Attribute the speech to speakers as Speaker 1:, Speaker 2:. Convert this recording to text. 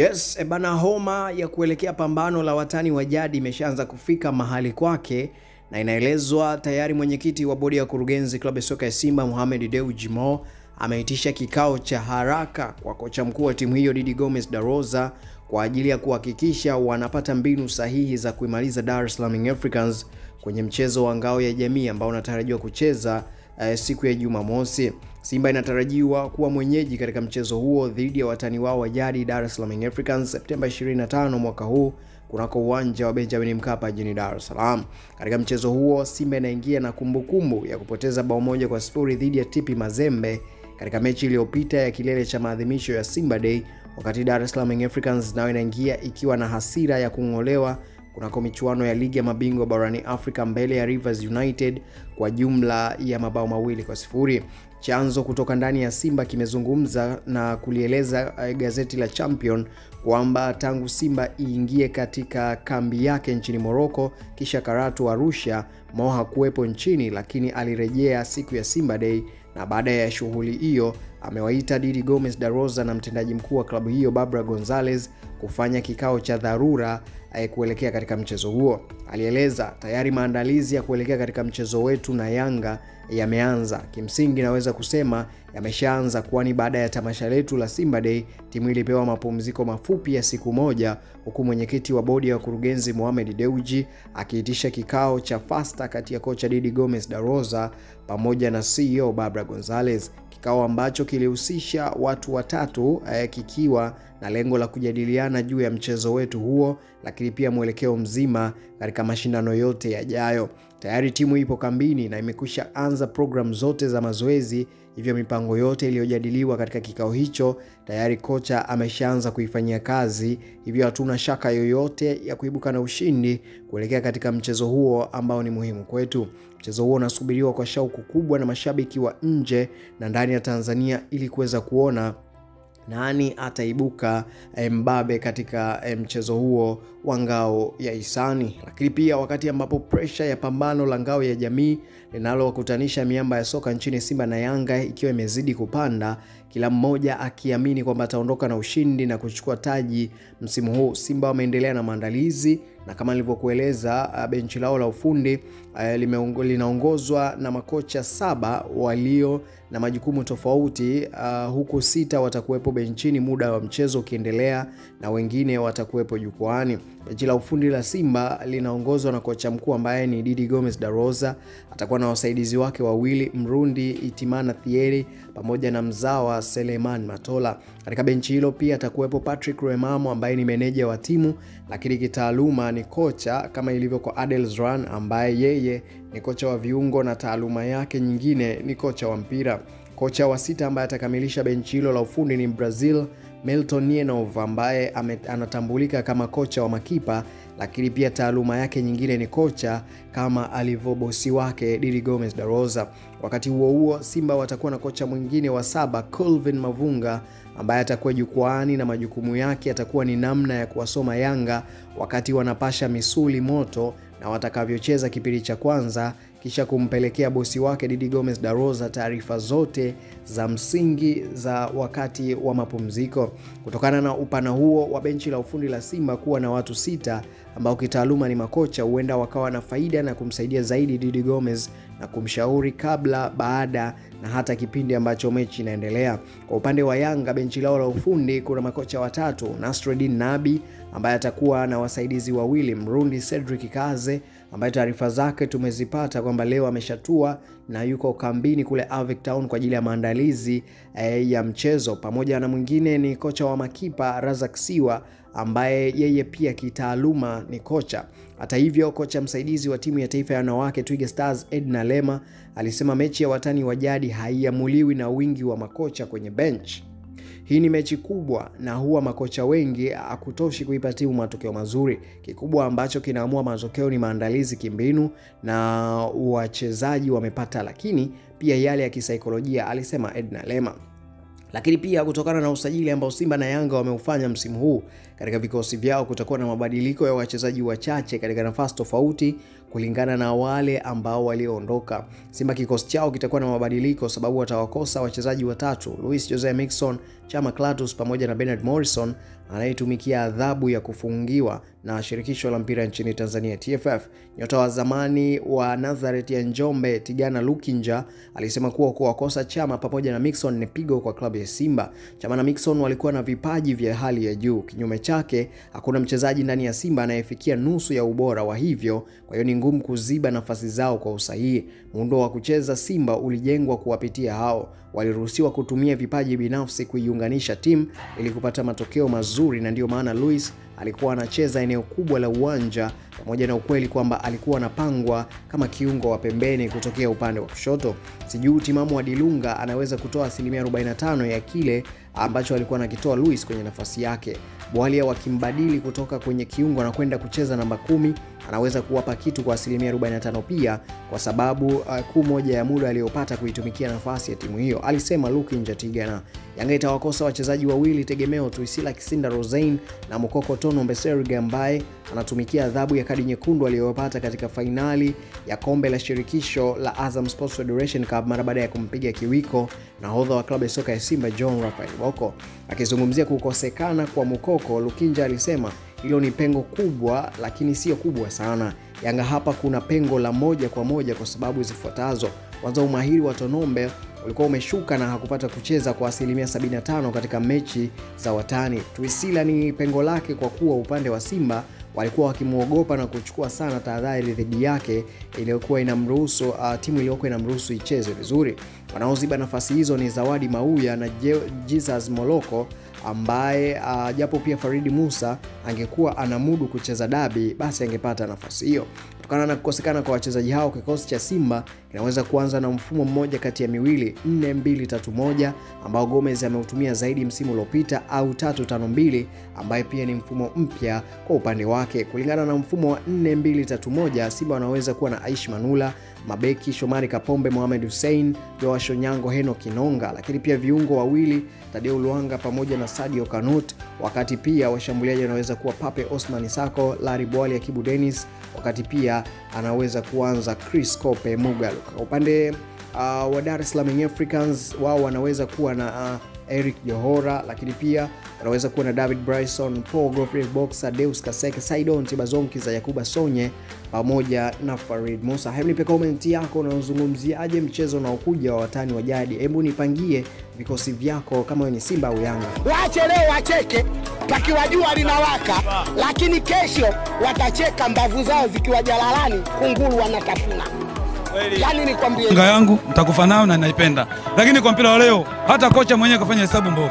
Speaker 1: Yes, ebana, bana, homa ya kuelekea pambano la watani wa jadi imeshaanza kufika mahali kwake na inaelezwa tayari mwenyekiti wa bodi ya kurugenzi klabu ya soka ya Simba Mohamed Dewji Mo ameitisha kikao cha haraka kwa kocha mkuu wa timu hiyo Didi Gomes da Rosa kwa ajili ya kuhakikisha wanapata mbinu sahihi za kuimaliza Dar es Salaam Africans kwenye mchezo wa ngao ya jamii ambao unatarajiwa kucheza eh, siku ya Jumamosi. Simba inatarajiwa kuwa mwenyeji katika mchezo huo dhidi ya watani wao wa jadi Dar es Salaam Africans Septemba 25 mwaka huu kunako uwanja wa Benjamin Mkapa jijini Dar es Salaam. Katika mchezo huo Simba inaingia na kumbukumbu kumbu ya kupoteza bao moja kwa sifuri dhidi ya TP Mazembe katika mechi iliyopita ya kilele cha maadhimisho ya Simba Day, wakati Dar es Salaam Africans nayo inaingia ikiwa na hasira ya kung'olewa kunako michuano ya ligi ya mabingwa barani Afrika mbele ya Rivers United kwa jumla ya mabao mawili kwa sifuri. Chanzo kutoka ndani ya Simba kimezungumza na kulieleza gazeti la Champion kwamba tangu Simba iingie katika kambi yake nchini Moroko kisha Karatu Arusha, Mo hakuwepo nchini, lakini alirejea siku ya Simba Day na baada ya shughuli hiyo amewaita Didi Gomez da Rosa na mtendaji mkuu wa klabu hiyo Barbara Gonzalez kufanya kikao cha dharura kuelekea katika mchezo huo. Alieleza tayari maandalizi ya kuelekea katika mchezo wetu na Yanga yameanza. Kimsingi naweza kusema yameshaanza, kwani baada ya tamasha letu la Simba Day timu ilipewa mapumziko mafupi ya siku moja, huku mwenyekiti wa bodi ya wakurugenzi Mohamed Deuji akiitisha kikao cha fasta kati ya kocha Didi Gomez da Rosa pamoja na CEO Barbara Gonzalez, kikao ambacho kilihusisha watu watatu eh, kikiwa na lengo la kujadiliana juu ya mchezo wetu huo, lakini pia mwelekeo mzima katika mashindano yote yajayo. Tayari timu ipo kambini na imekwisha anza programu zote za mazoezi, hivyo mipango yote iliyojadiliwa katika kikao hicho tayari kocha ameshaanza kuifanyia kazi, hivyo hatuna shaka yoyote ya kuibuka na ushindi kuelekea katika mchezo huo ambao ni muhimu kwetu. Mchezo huo unasubiriwa kwa shauku kubwa na mashabiki wa nje na ndani ya Tanzania ili kuweza kuona nani ataibuka mbabe katika mchezo huo wa ngao ya hisani. Lakini pia wakati ambapo presha ya pambano la ngao ya jamii linalowakutanisha miamba ya soka nchini Simba na Yanga ikiwa imezidi kupanda, kila mmoja akiamini kwamba ataondoka na ushindi na kuchukua taji msimu huu, Simba wameendelea na maandalizi na kama nilivyokueleza, benchi lao la ufundi linaongozwa na makocha saba walio na majukumu tofauti uh, huku sita watakuwepo benchini muda wa mchezo ukiendelea na wengine watakuwepo jukwaani. Benchi la ufundi la Simba linaongozwa na kocha mkuu ambaye ni Didi Gomes da Rosa, atakuwa na wasaidizi wake wawili Mrundi Itimana Thieri pamoja na mzawa Seleman Matola. Katika benchi hilo pia atakuwepo Patrick Remamo ambaye ni meneja wa timu, lakini kitaaluma ni kocha kama ilivyo kwa Adel Zran ambaye yeye ni kocha wa viungo na taaluma yake nyingine ni kocha wa mpira. Kocha wa sita ambaye atakamilisha benchi hilo la ufundi ni Brazil Milton Nienov ambaye anatambulika kama kocha wa makipa, lakini pia taaluma yake nyingine ni kocha kama alivyo bosi wake Didi Gomes da Rosa. Wakati huo huo, Simba watakuwa na kocha mwingine wa saba Colvin Mavunga ambaye atakuwa jukwaani na majukumu yake atakuwa ni namna ya kuwasoma Yanga wakati wanapasha misuli moto na watakavyocheza kipindi cha kwanza kisha kumpelekea bosi wake Didi Gomez da Rosa taarifa zote za msingi za wakati wa mapumziko. Kutokana na upana huo wa benchi la ufundi la Simba kuwa na watu sita ambao kitaaluma ni makocha, huenda wakawa na faida na kumsaidia zaidi Didi Gomes na kumshauri kabla, baada na hata kipindi ambacho mechi inaendelea. Kwa upande wa Yanga, benchi lao la ufundi kuna makocha watatu, Nasreddin Nabi ambaye atakuwa na wasaidizi wawili, Mrundi Cedric Kaze ambaye taarifa zake tumezipata kwamba leo ameshatua na yuko kambini kule Avic Town kwa ajili ya maandalizi eh, ya mchezo. Pamoja na mwingine ni kocha wa makipa Razak Siwa ambaye yeye pia kitaaluma ni kocha. Hata hivyo, kocha msaidizi wa timu ya taifa ya wanawake Twiga Stars Edna Lema alisema mechi ya watani wa jadi haiamuliwi na wingi wa makocha kwenye bench. Hii ni mechi kubwa na huwa makocha wengi hakutoshi kuipa timu matokeo mazuri. Kikubwa ambacho kinaamua matokeo ni maandalizi kimbinu na wachezaji wamepata, lakini pia yale ya kisaikolojia, alisema Edna Lema. Lakini pia kutokana na usajili ambao Simba na Yanga wameufanya msimu huu katika vikosi vyao, kutakuwa na mabadiliko ya wachezaji wachache katika nafasi tofauti kulingana na wale ambao walioondoka. Simba kikosi chao kitakuwa na mabadiliko sababu watawakosa wachezaji watatu, Luis Jose Mixon, Chama Clatous pamoja na Bernard Morrison anayetumikia adhabu ya kufungiwa na shirikisho la mpira nchini Tanzania TFF. Nyota wa zamani wa Nazareth ya Njombe Tigana Lukinja alisema kuwa kuwakosa Chama pamoja na Mixon ni pigo kwa klabu ya Simba. Chama na Mixon walikuwa na vipaji vya hali ya juu. Kinyume chake, hakuna mchezaji ndani ya Simba anayefikia nusu ya ubora wa hivyo, kwa hiyo ni ngumu kuziba nafasi zao kwa usahihi. Muundo wa kucheza Simba ulijengwa kuwapitia hao. Waliruhusiwa kutumia vipaji binafsi kuiunganisha timu ili kupata matokeo mazuri, na ndiyo maana Luis alikuwa anacheza eneo kubwa la uwanja, pamoja na ukweli kwamba alikuwa anapangwa kama kiungo wa pembeni kutokea upande wa kushoto. Sijui utimamu wa Dilunga anaweza kutoa asilimia 45 ya kile ambacho alikuwa anakitoa Luis kwenye nafasi yake. Bwalia wakimbadili kutoka kwenye kiungo na kwenda kucheza namba kumi anaweza kuwapa kitu kwa asilimia 45 pia, kwa sababu uh, kuu moja ya muda aliyopata kuitumikia nafasi ya timu hiyo, alisema Luke Njatigana. Yanga itawakosa wachezaji wawili tegemeo Tuisila Kisinda Rosein na Mukoko Tono Mbeserge ambaye anatumikia adhabu ya kadi nyekundu aliyopata katika fainali ya kombe la shirikisho la Azam Sports Federation Cup mara baada ya kumpiga kiwiko nahodha wa klabu ya soka ya Simba John Rafael Boko. Akizungumzia kukosekana kwa Mukoko, Lukinja alisema hilo ni pengo kubwa, lakini sio kubwa sana. Yanga hapa kuna pengo la moja kwa moja kwa sababu zifuatazo. Kwanza, umahiri wa Tonombe ulikuwa umeshuka na hakupata kucheza kwa asilimia 75 katika mechi za watani. Tuisila ni pengo lake kwa kuwa upande wa Simba walikuwa wakimwogopa na kuchukua sana tahadhari dhidi yake iliyokuwa inamruhusu uh, timu iliyokuwa inamruhusu icheze vizuri. Wanaoziba nafasi hizo ni Zawadi Mauya na Jesus Moloko ambaye uh, japo pia Faridi Musa angekuwa anamudu kucheza dabi basi angepata nafasi hiyo. Kutokana na kukosekana kwa wachezaji hao, kikosi cha Simba kinaweza kuanza na mfumo mmoja kati ya miwili 4-2-3-1 ambao Gomez ameutumia zaidi msimu uliopita au 3-5-2 ambaye pia ni mfumo mpya kwa upande wake. Kulingana na mfumo wa 4-2-3-1, Simba wanaweza kuwa na Aish Manula, mabeki Shomari Kapombe, Mohamed Hussein, Joao Shonyango, Heno Kinonga, lakini pia viungo wawili Tadeu Luanga pamoja na Sadio Kanut, wakati pia washambuliaji wanaweza kuwa Pape Osman Sako, Larry Bwali, Akibu Dennis, wakati pia anaweza kuanza Chris Kope Mugalu. Upande uh, wa Dar es Salaam Africans wao wanaweza kuwa na uh, Eric Johora, lakini pia anaweza kuwa na David Bryson, Paul Godfrey Boxer, Deus Kaseke, Saidon Tibazonki za Yakuba Sonye pamoja na Farid Musa. Hebu nipe comment yako, unazungumziaje mchezo na ukuja wa watani wa jadi? Hebu nipangie vikosi vyako kama ni Simba au Yanga.
Speaker 2: Waache leo wacheke pakiwa jua linawaka, lakini kesho watacheka mbavu zao zikiwa jalalani, kunguru wanatafuna. Yani nikwambie.
Speaker 3: Yanga yangu nitakufa nayo na naipenda, lakini kwa mpira wa leo hata kocha mwenyewe kafanya hesabu mbovu.